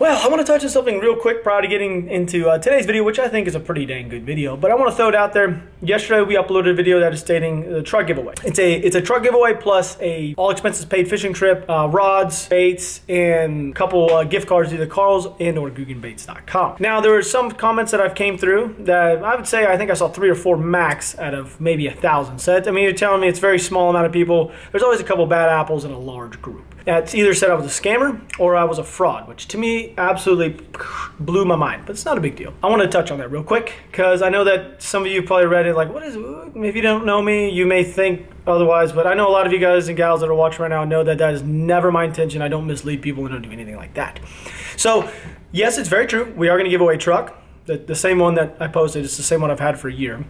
Well, I want to touch on something real quick prior to getting into uh, today's video, which I think is a pretty dang good video. But I want to throw it out there. Yesterday, we uploaded a video that is stating the truck giveaway. It's a it's a truck giveaway plus a all expenses paid fishing trip, uh, rods, baits, and a couple uh, gift cards to either Carl's and or GooganBaits.com. Now, there were some comments that I've came through that I would say I think I saw three or four max out of maybe a thousand. So I mean, you're telling me it's a very small amount of people. There's always a couple bad apples in a large group. It's either said I was a scammer or I was a fraud, which to me absolutely blew my mind. But it's not a big deal. I want to touch on that real quick because I know that some of you probably read it like, what is, if you don't know me, you may think otherwise, but I know a lot of you guys and gals that are watching right now know that that is never my intention. I don't mislead people and don't do anything like that. So, yes, it's very true. We are going to give away a truck. The, the same one that I posted, it's the same one I've had for a year.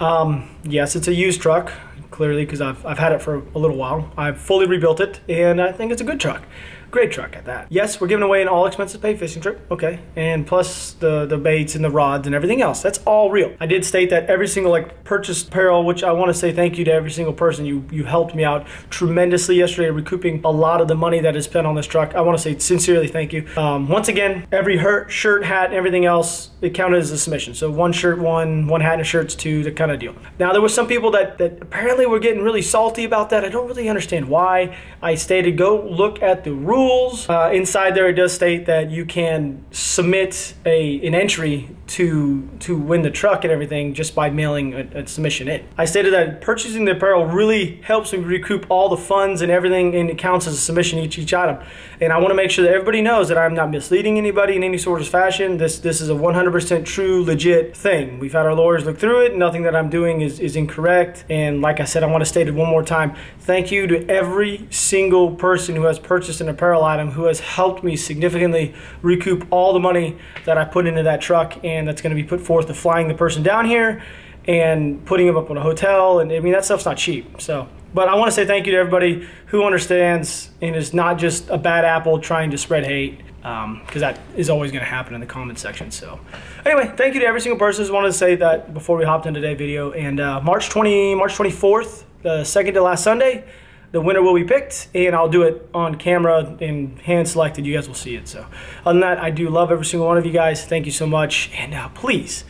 Um, yes, it's a used truck clearly because I've, I've had it for a little while. I've fully rebuilt it and I think it's a good truck. Great truck at that. Yes, we're giving away an all expenses paid fishing trip. Okay. And plus the, the baits and the rods and everything else. That's all real. I did state that every single like purchased apparel, which I want to say thank you to every single person. You you helped me out tremendously yesterday, recouping a lot of the money that is spent on this truck. I want to say sincerely thank you. Um, once again, every hurt, shirt, hat, everything else, it counted as a submission. So one shirt, one, one hat and shirt's two, the kind of deal. Now there was some people that, that apparently were getting really salty about that. I don't really understand why. I stated go look at the rules rules. Uh, inside there, it does state that you can submit a an entry to to win the truck and everything just by mailing a, a, submission in. I stated that purchasing the apparel really helps me recoup all the funds and everything, and it counts as a submission each each item. And I want to make sure that everybody knows that I'm not misleading anybody in any sort of fashion. This this is a 100% true, legit thing. We've had our lawyers look through it. Nothing that I'm doing is is incorrect. And like I said, I want to state it one more time. Thank you to every single person who has purchased an apparel item who has helped me significantly recoup all the money that I put into that truck and that's going to be put forth to flying the person down here and putting them up in a hotel and I mean that stuff's not cheap so but I want to say thank you to everybody who understands and is not just a bad apple trying to spread hate because um, that is always going to happen in the comment section. So anyway, thank you to every single person. Just wanted to say that before we hopped into today's video. And uh, March 20, March 24th, the second to last Sunday, the winner will be picked and I'll do it on camera and hand selected. You guys will see it. So other than that, I do love every single one of you guys. Thank you so much. And uh, please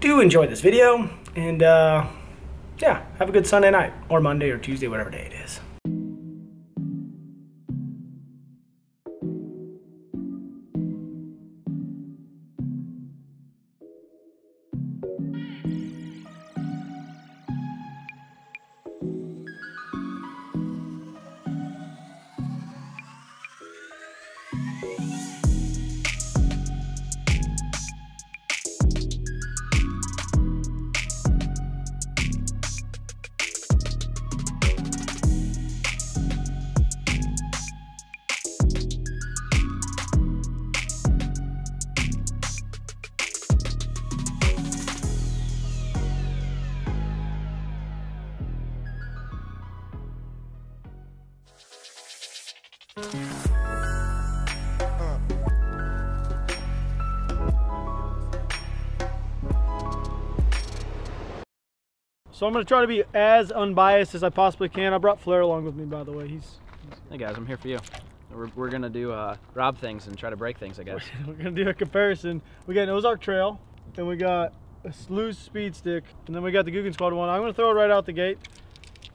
do enjoy this video and uh, yeah, have a good Sunday night or Monday or Tuesday, whatever day it is. So I'm gonna try to be as unbiased as I possibly can. I brought Flair along with me, by the way. He's. Hey guys, I'm here for you. We're, we're gonna do uh, rob things and try to break things, I guess. we're gonna do a comparison. We got an Ozark Trail, and we got a Lew's Speed Stick, and then we got the Googan Squad one. I'm gonna throw it right out the gate.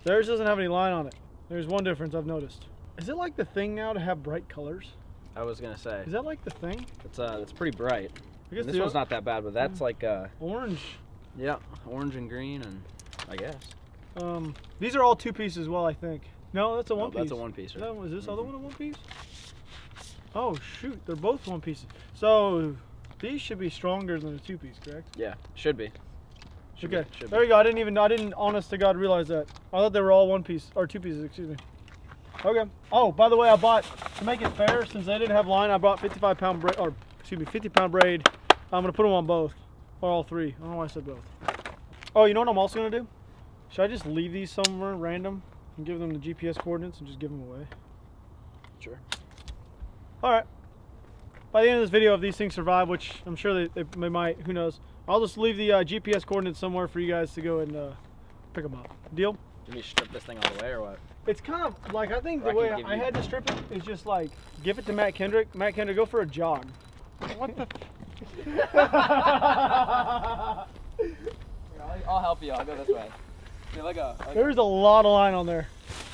Theirs doesn't have any line on it. There's one difference I've noticed. Is it like the thing now to have bright colors? I was gonna say. Is that like the thing? It's uh, it's pretty bright. I guess this one's not that bad, but that's mm. like uh. Orange. Yeah, orange and green and I guess. Um, these are all two pieces as well, I think. No, that's a one piece. That's a one piece. Right? Is this mm -hmm. other mm-hmm. one a one piece? Oh shoot, they're both one pieces. So these should be stronger than a two piece, correct? Yeah, should be. Should okay, be, should there you go. I didn't even, I didn't, honest to God, realize that. I thought they were all one piece, or two pieces, excuse me. Okay. Oh, by the way, I bought, to make it fair, since they didn't have line, I bought 55 pound braid, or excuse me, 50 pound braid. I'm gonna put them on both, or all three. I don't know why I said both. Oh, you know what I'm also gonna do? Should I just leave these somewhere random and give them the GPS coordinates and just give them away? Sure. All right. By the end of this video, if these things survive, which I'm sure they, they, they might, who knows, I'll just leave the uh, GPS coordinates somewhere for you guys to go and uh, pick them up. Deal? Did we strip this thing all the way or what? It's kind of like I think Or the I way can give I had to strip it is just like give it to Matt Kendrick. Matt Kendrick, go for a jog. What the? I'll help you. I'll go this way. Okay, let go. There's a lot of line on there.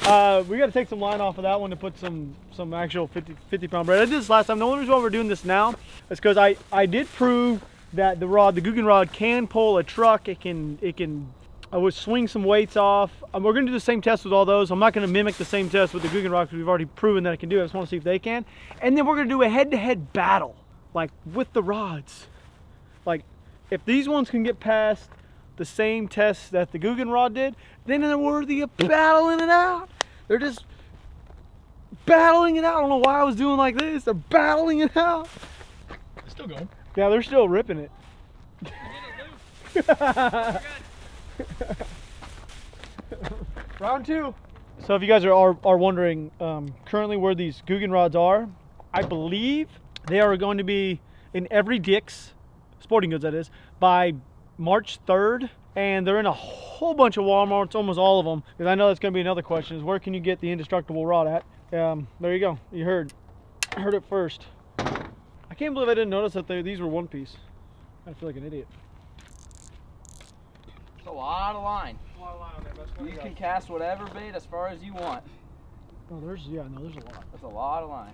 Uh, we got to take some line off of that one to put some some actual 50, 50 pound braid. I did this last time. The only reason why we're doing this now is because I I did prove that the rod, the Googan rod, can pull a truck. It can it can. I would swing some weights off. Um, we're going to do the same test with all those. I'm not going to mimic the same test with the Googan rod because we've already proven that I can do it. I just want to see if they can. And then we're going to do a head-to-head battle, like with the rods. Like if these ones can get past the same test that the Googan rod did, then they're worthy of battling it out. They're just battling it out. I don't know why I was doing like this. They're battling it out. They're Still going. Yeah, they're still ripping it. Round two. So if you guys are, are, are wondering um, currently where these Googan rods are, I believe they are going to be in every Dick's, sporting goods that is, by March 3rd. And they're in a whole bunch of Walmarts, almost all of them. Because I know that's going to be another question is where can you get the indestructible rod at? Um, there you go. You heard, heard it first. I can't believe I didn't notice that they, these were one piece. I feel like an idiot. It's a lot of line. You You can cast whatever bait as far as you want. Oh, there's yeah, no, there's a lot. That's a lot of line.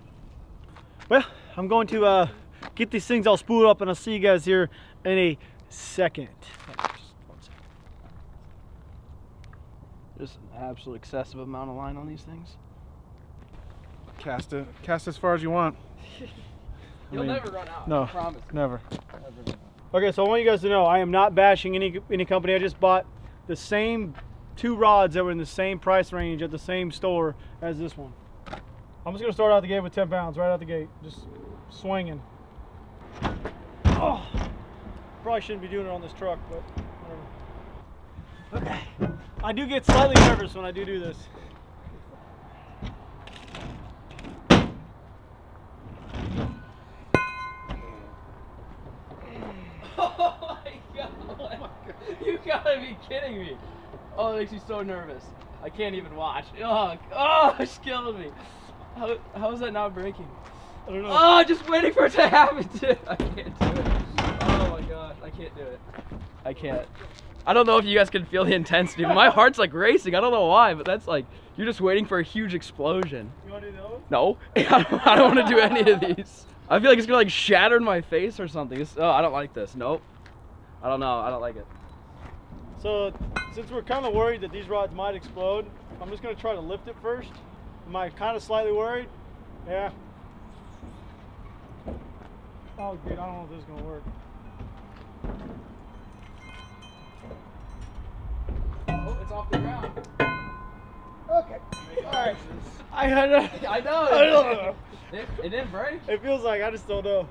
Well, I'm going to uh, get these things all spooled up, and I'll see you guys here in a second. Just an absolute excessive amount of line on these things. Cast it. Cast as far as you want. You'll mean, never run out. no. I promise. Never. Okay, so I want you guys to know I am not bashing any any company. I just bought the same two rods that were in the same price range at the same store as this one. I'm just gonna start out the gate with 10 pounds right out the gate, just swinging. Oh, probably shouldn't be doing it on this truck, but whatever. Okay, I do get slightly nervous when I do do this. Oh my god. You gotta be kidding me. Oh, it makes me so nervous. I can't even watch. Oh, oh it's killing me. How, how is that not breaking? I don't know. Oh, just waiting for it to happen too. I can't do it. Oh my gosh, I can't do it. I can't. I don't know if you guys can feel the intensity, but my heart's like racing. I don't know why, but that's like, you're just waiting for a huge explosion. You wanna do those? No, I don't, I don't want to do any of these. I feel like it's gonna like shatter in my face or something. It's, oh, I don't like this. Nope. I don't know. I don't like it. So, since we're kind of worried that these rods might explode, I'm just going to try to lift it first. Am I kind of slightly worried? Yeah. Oh, dude, I don't know if this is going to work. Oh, it's off the ground. Okay. All right. I a, I know. I don't know. It, it didn't break. It feels like I just don't know.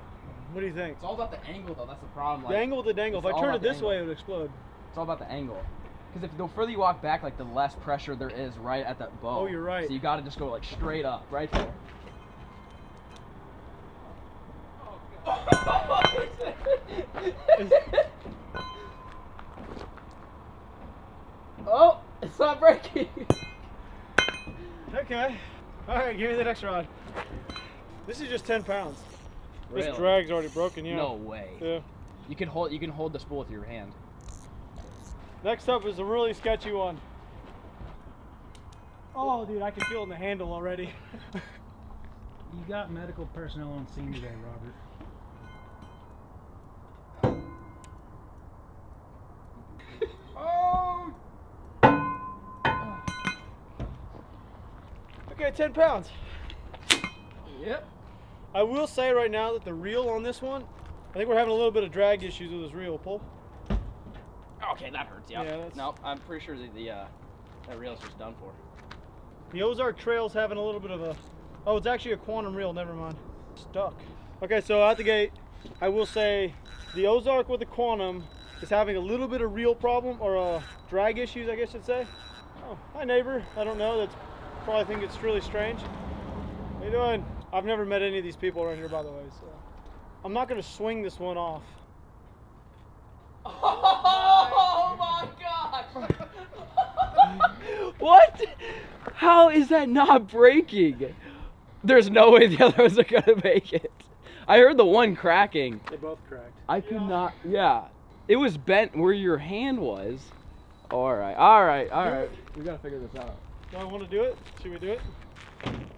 What do you think? It's all about the angle, though. That's the problem. The angle of the dangle. If I turn it this angle. way, it would explode. It's all about the angle. Because if the further you walk back, like the less pressure there is right at that bow. Oh, you're right. So you got to just go like straight up, right there. oh, it's not breaking. Okay. All right, give me the next rod. This is just 10 pounds. This drag's already broken, yeah. No way. Yeah. You can hold you can hold the spool with your hand. Next up is a really sketchy one. Oh, dude, I can feel it in the handle already. You got medical personnel on scene today, Robert. oh! Okay, 10 pounds. Yep. I will say right now that the reel on this one, I think we're having a little bit of drag issues with this reel. Pull. Okay, that hurts. Yeah. Yeah, that's- Nope. I'm pretty sure the, the uh, that reel's just done for. The Ozark Trail's having a little bit of a. Oh, it's actually a quantum reel. Never mind. Stuck. Okay, so out the gate, I will say the Ozark with the quantum is having a little bit of reel problem or uh, drag issues, I guess you'd say. Oh, hi neighbor. I don't know. That's probably think it's really strange. How you doing? I've never met any of these people around here, by the way. So I'm not gonna swing this one off. Oh my gosh! What? How is that not breaking? There's no way the other ones are gonna make it. I heard the one cracking. They both cracked. I could not. Yeah, it was bent where your hand was. All right, all right, all right. We gotta figure this out. Do I want to do it? Should we do it?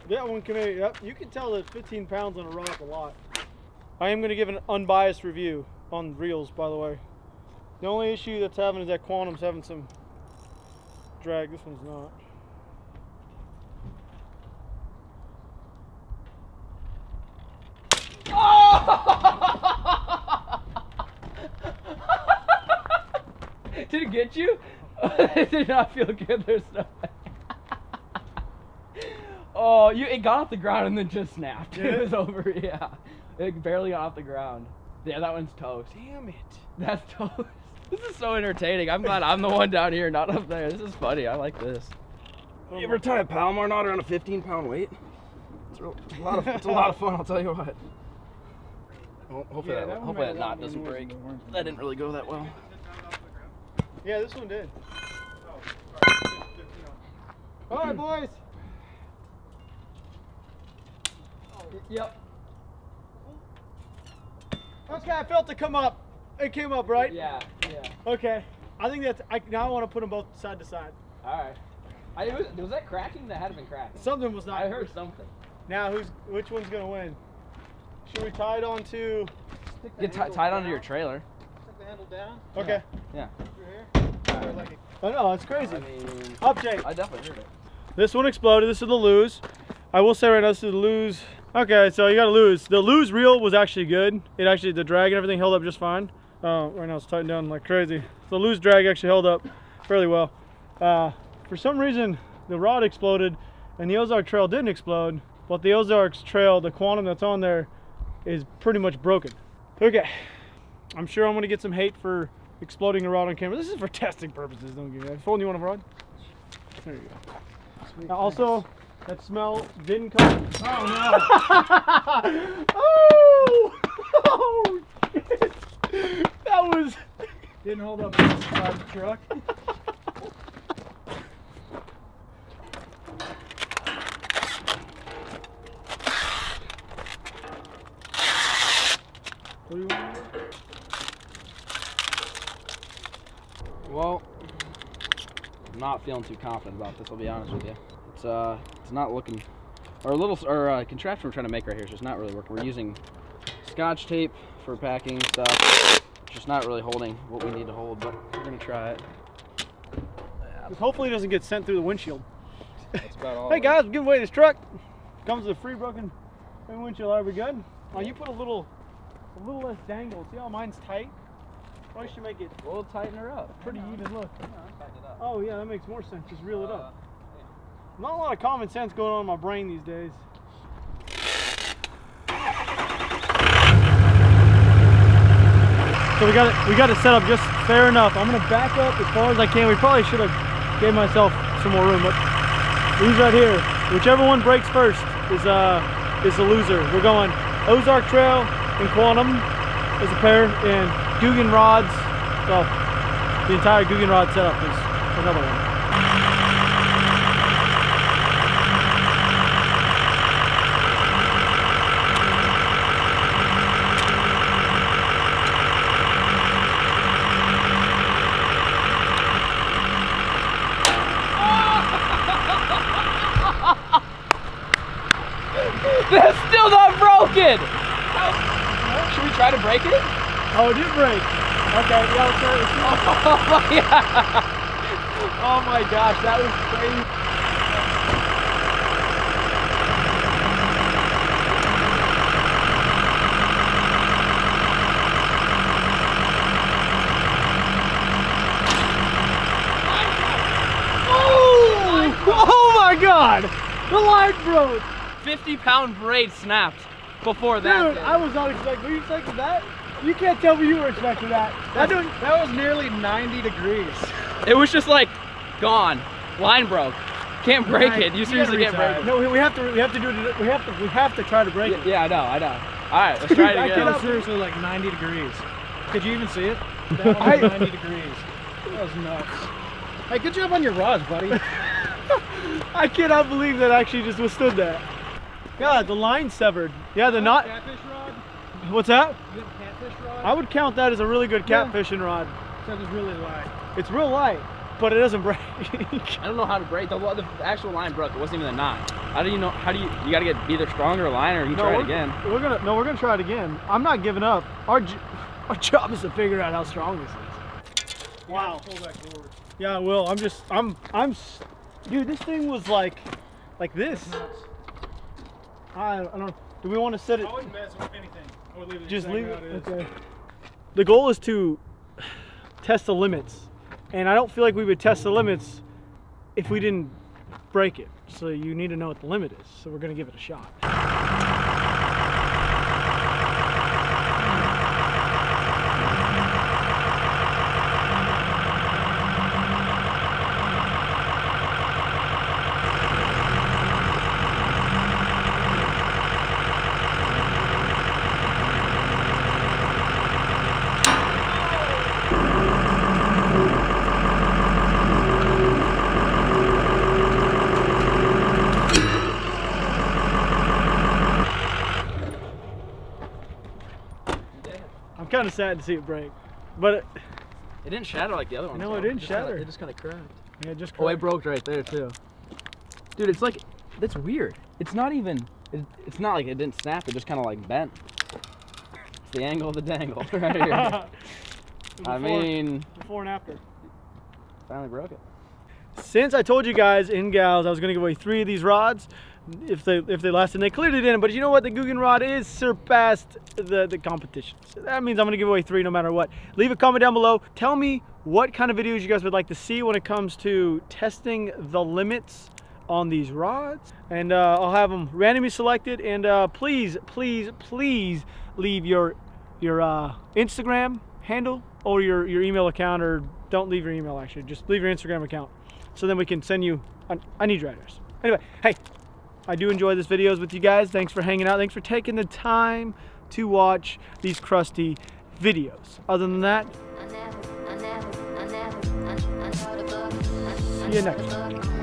That one can be, yep. You can tell that 15 pounds on a rod's a lot. I am going to give an unbiased review on reels, by the way. The only issue that's having is that Quantum's having some drag. This one's not. Did it get you? it did not feel good. There's no oh, you it got off the ground and then just snapped. It it? was over. Yeah, it barely got off the ground. Yeah, that one's toast. Damn it. That's toast. This is so entertaining. I'm glad I'm the one down here, not up there. This is funny. I like this. Oh You ever tie a Palomar knot around a 15 pound weight? It's, real, it's a lot of it's a lot of fun. I'll tell you what. Ho- Hopefully, Yeah, that, that hopefully that knot doesn't break. than the orange one. That didn't really go that well. Yeah, this one did. All right, boys. Yep. Okay, I felt to come up. It came up, right? Yeah. Yeah. Okay. I think that's. I now I want to put them both side to side. All right. I, was, was that cracking? That had to been cracking. Something was not. I heard something. Now who's which one's gonna win? Should we tie it on to? Get ti- tied onto your trailer. Stick the handle down. Okay. Yeah. Through here. I know it's crazy. I mean, Up, Jake. I definitely heard it. This one exploded. This is the Lew's. I will say right now, this is the Lew's. Okay, so you got to lose. The Lew's reel was actually good. It actually, the drag and everything held up just fine. Uh, right now it's tightened down like crazy. The Lew's drag actually held up fairly well. Uh, for some reason, the rod exploded and the Ozark trail didn't explode, but the Ozarks trail, the quantum that's on there, is pretty much broken. Okay, I'm sure I'm gonna get some hate for exploding a rod on camera. This is for testing purposes, don't get me. Phone, you want a rod? There you go. Now, also, that smell didn't come. Oh no! oh! oh! That was. Didn't hold up inside the truck. What do you? Well, I'm not feeling too confident about this. I'll be honest with you. It's uh, it's not looking. Our little our uh, contraption we're trying to make right here is just not really working. We're using scotch tape for packing stuff. It's just not really holding what we need to hold, but we're gonna try it. Hopefully, it doesn't get sent through the windshield. That's about all. Hey guys, we're giving away this truck. Comes with a free broken windshield. Are we good? Oh, you put a little, a little less dangle. See how mine's tight? Probably should make it We'll tighten her up. pretty even look. Up. Oh yeah, that makes more sense. Just reel it up. Uh, not a lot of common sense going on in my brain these days. So we got it. We got it set up just fair enough. I'm gonna back up as far as I can. We probably should have gave myself some more room, but these right here, whichever one breaks first is uh is the loser. We're going Ozark Trail and Quantum as a pair, and Googan rods. So the entire Googan rod setup is another one. That's still not broken. Should we try to break it? Oh, it did break. Okay, yeah, let's. Oh my, yeah. oh my gosh, that was crazy. Oh! Oh my god! The line broke! 50 pound braid snapped before that. Dude, did. I was not expecting. Were you expecting that? You can't tell me you were expecting that. That didn't. That was nearly 90 degrees. It was just like gone. Line broke. Can't break Right. it. You You seriously can't break it. No, we- we have to. We have to do it. We have to. We have to try to break Yeah, it. yeah, I know, I know. All right, let's try it I again. cannot- That was seriously like 90 degrees. Could you even see it? That one was 90 degrees. That was nuts. Hey, good job on your rods, buddy. I cannot believe that actually just withstood that. God, the line severed. Yeah, the knot. Catfish rod? What's that? You catfish rod? I would count that as a really good Yeah. catfishing rod. Except it's really light. It's real light, but it doesn't break. I don't know how to break the, the actual line broke. It wasn't even a knot. How do you know? How do you? You gotta get either stronger line or you try it again. We're gonna no, we're gonna try it again. I'm not giving up. Our our job is to figure out how strong this is. Wow. Pull that forward. Yeah, I will. I'm just I'm I'm dude, this thing was like like this. I, I don't do we want to set it I wouldn't mess with anything. I would leave it just leave it? it. Okay. The goal is to test the limits. And I don't feel like we would test the limits if we didn't break it. So you need to know what the limit is. So we're going to give it a shot. I'm kind of sad to see it break. But it, It didn't shatter like the other one. No, it didn't shatter. it just kind of cracked. yeah, just Oh, it broke right there too. Dude, it's like that's weird. It's not even. It, it's not like it didn't snap. It just kind of like bent. It's the angle of the dangle right here. I mean, before and after. finally broke it. Since I told you guys in gals I was going to give away three of these rods, if they if they lasted, and they clearly didn't. But you know what? The Googanrod is surpassed the the competition. So that means I'm to give away three no matter what. Leave a comment down below. Tell me what kind of videos you guys would like to see when it comes to testing the limits on these rods, and uh, I'll have them randomly selected. And uh, please, please, please leave your your uh, Instagram handle or your your email account, or don't leave your email actually. Just leave your Instagram account so then we can send you I, I need your address anyway hey i do enjoy these videos with you guys. Thanks for hanging out. Thanks for taking the time to watch these crusty videos. Other than that I never, I never, I never, I, I know the book. see you next time